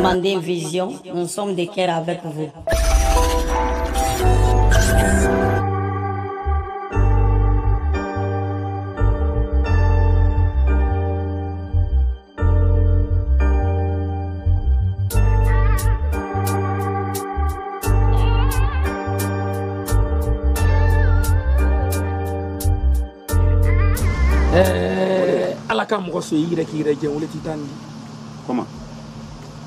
Mandé Vision, nous sommes des cœurs avec vous. Eh, Comment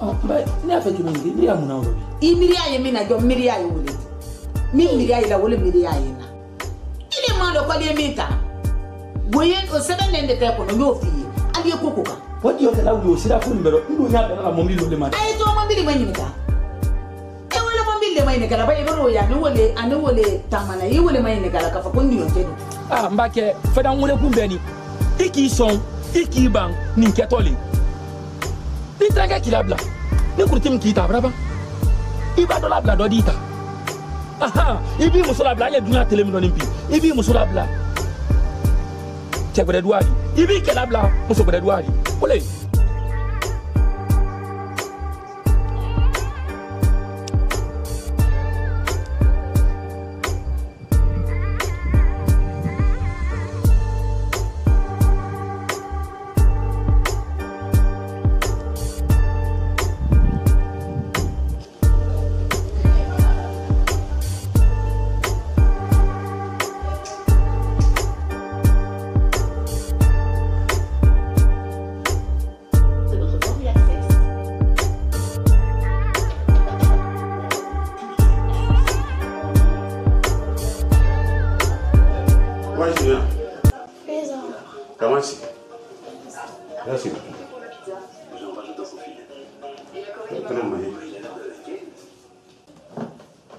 ne y'a fɛ jumɛn kɛ miiriya mun na o bi. i miiriya ye min na jɔ miiriya ye o de min miiriya y'i la o de miiriya ye na i de man dɔn k'ale ye min ta bonya o sɛbɛn nɛn de tɛ kɔnɔ n y'o f'i ye hali ye ko ko kan. o di o tɛ la wuli o sira fo nin bɛɛ la n dun y'a bɛɛ la mɔbili dɔ de ma. a ye tɔgɔ mɔbili ma ɲininka e wele mɔbili de ma ɲininka la bayi i bɛ n'o ye ani wele ani wele taama na i wele ma ɲininka la k'a fɔ ko n niyɔn tɛ don. aa n b'a kɛ fɛn t'an wele kun bɛ nin i k'i sɔn i k'i ban nin kɛtɔ le i tɛrɛkɛ k'i labila ni kuruti min k'i ta a bɛna ban i b'a dɔ labila dɔ d'i ta i b'i muso labila hali dunuya tele min dɔɔni bi i b'i muso labila cɛ wɛrɛ duwa di i b'i cɛ labila muso wɛrɛ duwa di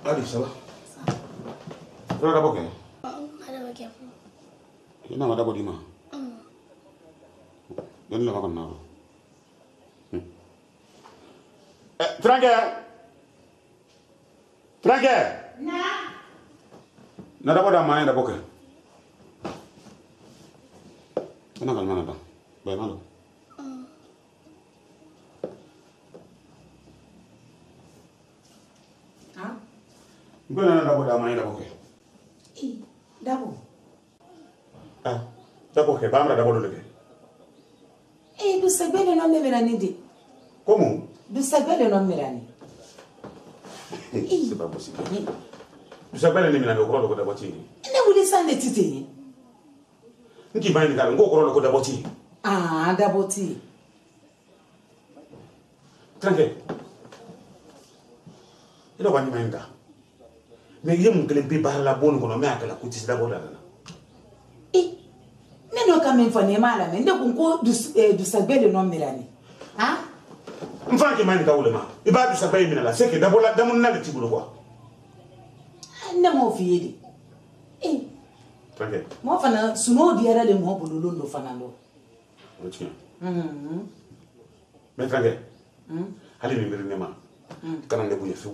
Allez, ça va Ça va d'abord Il n'a pas d'abord dit, Donne-le ma comme Tranquille Tranquille Na Na d'abord dans ma main d'abord que On a calmé là-bas. Ben, alors. n na nana dabɔ dama ye dabɔ kɛ dabɔ ah dabɔ kɛ baa mina dabɔ dɔ le kɛ ee dusɛgbɛ le nɔ mɛ mɛra ne de como dusɛgbɛ le nɔ mɛra ne c'est pas possible dusɛgbɛ le ne mina mɛ o kɔrɔ de ko dabɔ ti ye ne wuli san de ti ten ye n k'i ma ɲininka la n k'o kɔrɔ de ko dabɔ ti ye aa ti ye tilankɛ i dɔ ka mɛ i ye mun kelen pe baara la bɔni kɔnɔ mɛ a kɛla ko tisi dabɔ la nana ne n'o ka min fɔ nin m'a lamɛn ne kun ko dusabɛ de nɔ mira ni n fana k'i ma nin ka wolema i b'a dusabɛ ye minɛ la se k'i dabɔ la damunina de t'i bolo kuwa ne m'o f'i ye de mɔgɔ fana sunuw diyara de mɔgɔ bololon do fana lɔ mɛ fɛnkɛ hali nin biri ne ma kana ne bonya fiyewu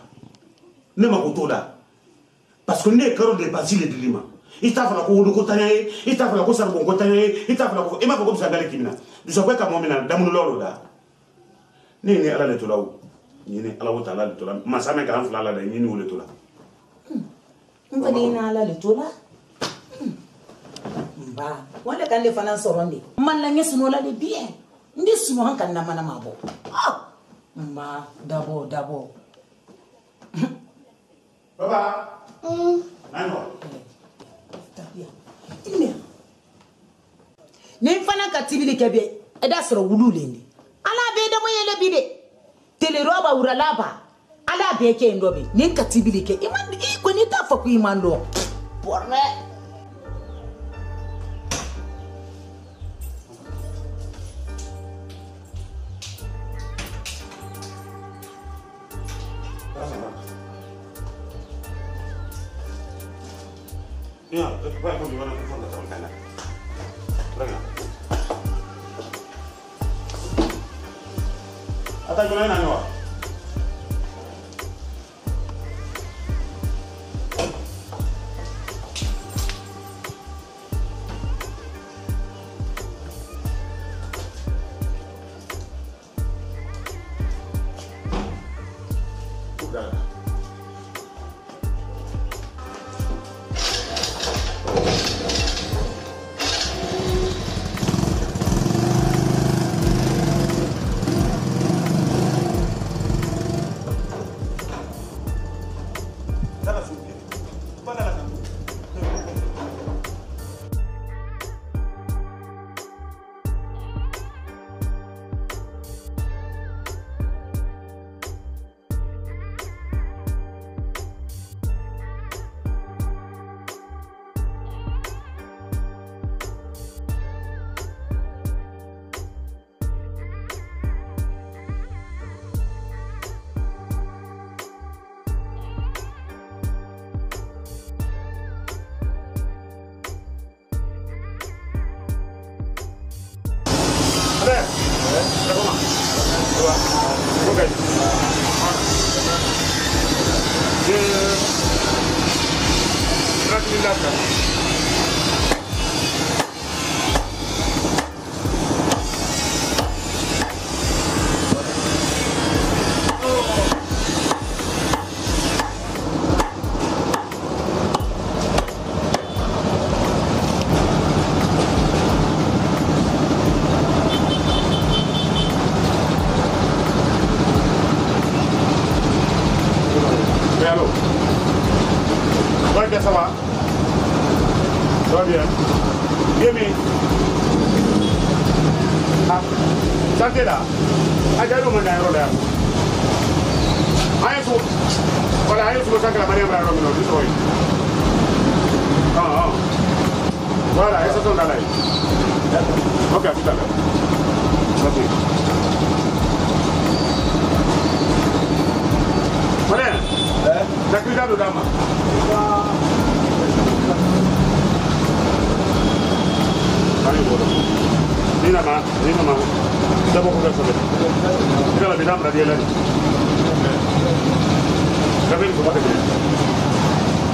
ne mako t'o la parce que ne ye kalo depansi le dili ma i t'a fana ko woloko tanya ye i t'a fana ko sanubonko tanya ye i t'a fana ko i m'a fɔ ko bisangale k'i mina dusakɔɛ ka mɔ min na damunulaw lo la ne ye ni ala le to la o ni ni ala ko ta ala le to la masa mɛn k'an fila la dɛ ni ni o le to la. n fana ye ni ala le to la. ba wale kan le fana sɔrɔ de man la ɲɛ sunɔgɔ la de biɛ n de sunɔgɔ ka namana ma bɔ. Ah! nba dabɔ dabɔ. Baba. Hmm. fana ka tibili kebe. Eda soro wulu lendi. Ala be da moye le bide. Tele roba urala ba. Ala be ke ndobe. Ne ka tibili ke. Iman i koni ta fa ku iman lo. Borne. 当たり前なのは。obrigado. planté là, a déjà nous mangé yɔrɔ la yan. An ye sogo, wala an ye sogo san kalabaliya bila yɔrɔ min na o tɛ sɔrɔ yen. Voilà, esa son la ley. Ok, aquí está. Aquí. Vale. Eh, la cuidado dama. Vale, bueno. Mira más, mira más. Dame un comienzo. m a la v i n a b r a v i e e Dame el c o b a t e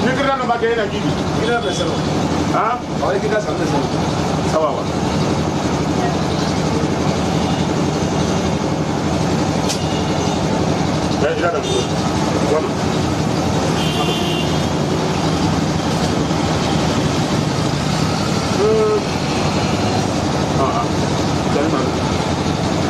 Ni que no va a querer aquí. Mira la p r s i a h Ahora que casa, presión. Sababa. Ya, ya, ya. Bueno.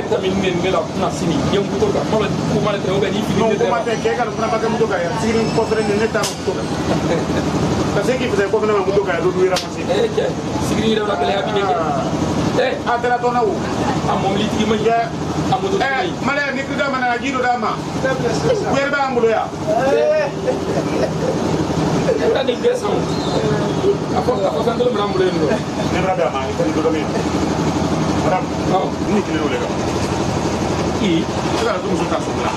vitamini nin bɛ la kuna sini ye n kuto kan kuma bɛ kuma de tɛ o bɛ n'i fili tɛ kuma tɛ kɛ e ka kuna ma kɛ moto kan yan sigini kɔfɛ ne ne taara moto kan ka se k'i fisa kɔfɛ ne ma moto kan yan olu yɛrɛ ma se. ee cɛ sigini yɛrɛ la gɛlɛya bi ne kɛ. ee a kɛra tɔn na o. a mɔbilitigi ma ɲi. a moto tigi ma ɲi. maliyɛn ni kiri d'a ma nana ji dɔ d'a ma. wɛrɛ b'an bolo yan. ka nin bɛɛ san o. a fɔ a fɔ fɛn kelen min b'an bolo yen nɔ. ne b'a d'a ma i ka nin dɔ dɔ min. madame ni kelen y'o de kan i ka na to muso ta sugu la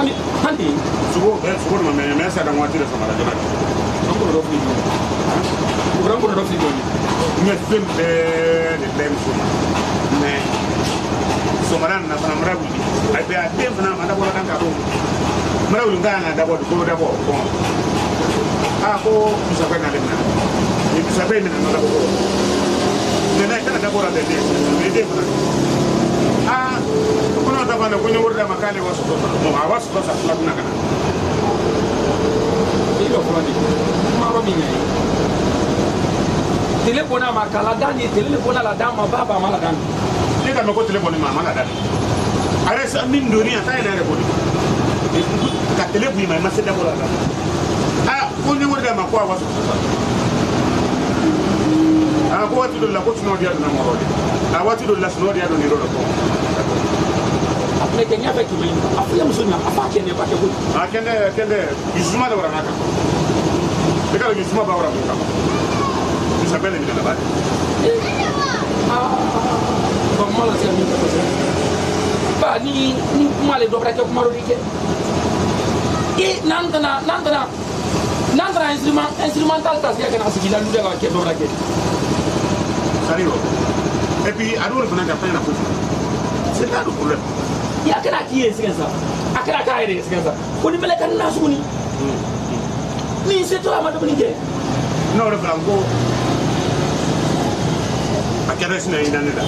hali hali sogo sogo de ma mɛ mɛ sa ka waati de sama la joona an kɔrɔ dɔ fili jɔn o kɛra an kɔrɔ dɔ fili jɔn n bɛ fɛn bɛɛ de bɛɛ muso ma mɛ sɔgɔmada nana fana mara wuli a bɛ a den fana ma dabɔra kan ka to mara wuli kan ka dabɔ de ko dabɔ bɔn a ko musaka n'ale mina musaka in mina nɔ dabɔ dena itana dabora dede dede a kono daba ne kunyo wurda makale wasu to mo awas to sa flat na kana ilo fulani ma ro minya yi tele bona makala dani tele bona la dama baba mala dani le ka mako tele bona mama la dani are sa min doni ata ina re boni ka tele bui ma ma se dabora la a kunyo wurda makwa wasu to a ko waati dɔ la ko sunɔgɔ diya donna mɔgɔ de a waati dɔ la sunɔgɔ diya donna yɔrɔ dɔ kɔ a tun bɛ kɛ n y'a fɛ kɛmɛ in a fɔ i muso ɲɛna a fɔ a kɛnɛ ba kɛ kojugu a kɛnɛ kɛnɛ bisuma de wara n'a kan i ka dɔn bisuma b'a wara mun kan bisa bɛɛ de minɛ laban de. ba kuma la se ka min kɛ kosɛbɛ ba ni ni kuma le dɔ wɛrɛ kɛ kuma dɔ de kɛ i n'an tɛna n'an tɛna n'an tɛna instrument instrumental ta se ka na sigi la n'u bɛ ka kɛ dɔ wɛrɛ kɛ. arrive et puis a dɔw de fana ka fɛn na fo c'est là le problème i a kɛra k'i ye sɛgɛn sa a kɛra k'a yɛrɛ ye sɛgɛn sa ko ni mɛlɛ ka ni na suguni ni se tora a ma dumuni kɛ n'o de fana ko a kɛra sinɛ hinɛ ne la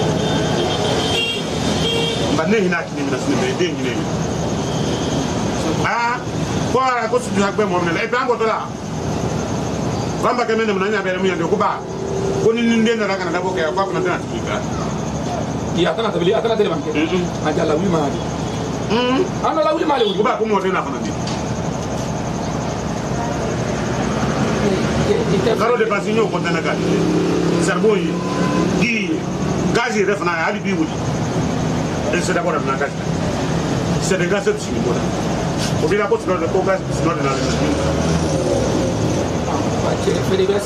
nka ne hinɛ a kini minɛ sinɛ mɛ den hinɛ aa ko ara ko sutura gbɛ mɔmina la et puis an kɔtɔ la fan ba kɛmɛ ne mun na n y'a bɛrɛ mun yan ko ba ko ni nin den nana kana dabɔ kɛ ko a fana tɛna tigi ta a tɛna tɛmɛ a tɛna tɛmɛ man kɛ a jala wuli ma de an dala wuli ma de wuli ba ko mɔden na fana di kalo de pasi n y'o kɔntɛ ne ka saribon ye di ye gazi yɛrɛ fana hali bi wuli e sɛdɛ kɔrɔ fana gazi sɛdɛ gazi bɛ sigi kɔrɔ o b'i la ko sunɔgɔ de ko gazi sunɔgɔ de la de la.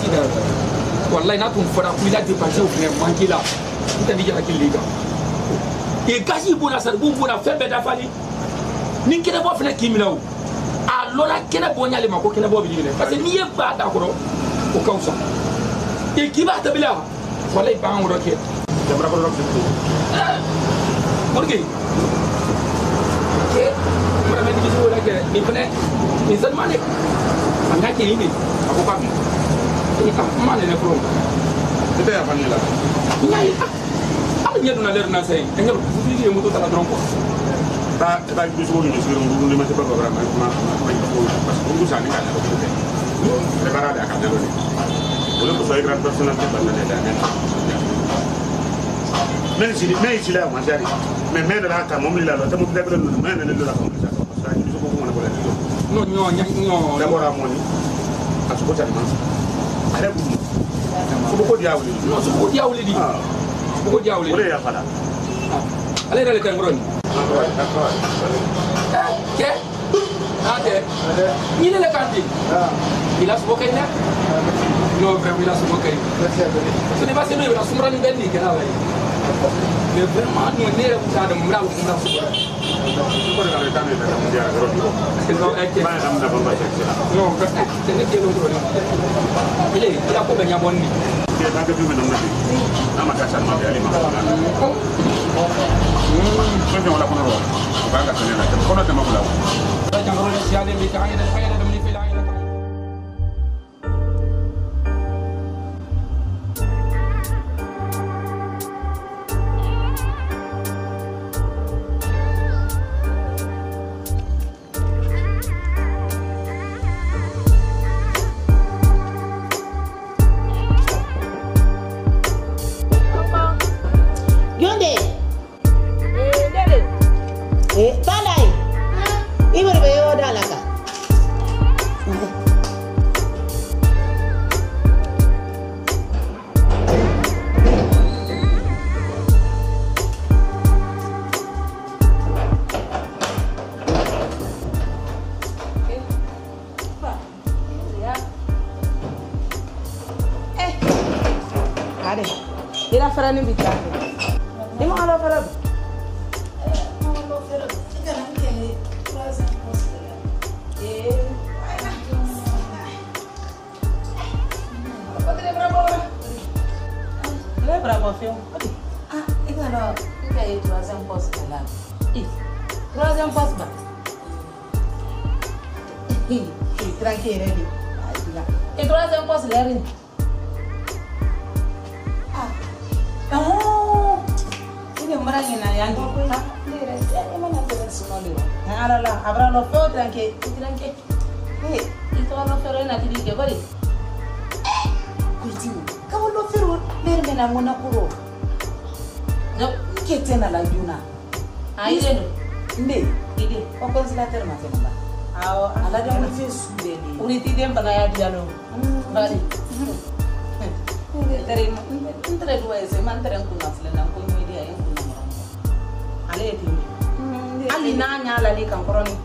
wallahi n'a tun fɔra ko i la dépense o fɛnɛ man k'i la i tɛ n'i yɛrɛ hakili de kan i gasi bonna saribu bonna fɛn bɛɛ dafali ni kɛnɛbɔ fɛnɛ k'i minɛ o a lɔra kɛnɛbɔ ɲ'ale ma ko kɛnɛbɔ b'i minɛ parce que n'i ye ba da kɔrɔ o ka fusa i k'i b'a tabi la wallahi b'an kɔrɔ kɛ jamana kɔnɔ fɛn fɛn morike mara mɛ ni kisi wɛrɛ kɛ nin fɛnɛ nin seulement de a n'a kɛ nin de a ko ka mun tuguni a ma nɛnɛ fɔlɔ ne bɛ yafa ne la n y'a ye ala ɲɛ donna lɛri na sa ye ɛnkɛ fitini ye moto ta la dɔrɔn kuwa taa i b'a jigi sogo ɲɔsi dɔrɔn olu ne ma se ba babara ma kuma kuma ɲɛfɔ o la parce que olu sanni k'a ɲɛfɔ o tɛ ne baara de a ka ɲɛfɔ o de kosɔn i kɛra personnalité ba nana da ne mɛ n sigi mɛ i sigi la a ma se a de mɛ mɛ nana a ta mɔbili la a la tɛ mɔbili la bɛrɛ ninnu mɛ nana ne la ka mɔbili la parce que a jigi sogo kuma na bɔ la ne jɔ. n'o ɲɔ ɲɔ d'abord a mɔni a sogo cari ma a yɛrɛ b'u sogoko di y'a wele non sogoko di y'a kan ten il a sogo kɛɲi dɛ non vraiment il a sogo kɛɲi ce n'est pas seulement il a sumara nin bɛɛ nin kɛra la ye ನಿರ್ಮಾಣ ನೀರ ಸಾಧ ಮುಮ್ರಾ ಮುಮ್ರಾ ಸುಬರ ಸುಬರ ke tsakanin bita ne ima Não é para o filme? Ah, então não. O que é isso? Trazer um lá. Trazer um para lá. Tranquilo, ele. E trazer um posto para lá. Oh, quindi un brano in aria. Allora, avranno fatto anche anche eh il tuo ferro è nato di che vuoi quindi cavolo ferro per me la mona curo no che te la giuna ai deno ne ide o consigliatore ma che non va ala da un fisso uri ti den bagaya dialo ntirelo wa yese ma ntere nkuna filɛna ko ɲɛdi a ye nkuna mɔrɔ ale ye ten de hali n'a ɲa lali kan kɔrɔ ni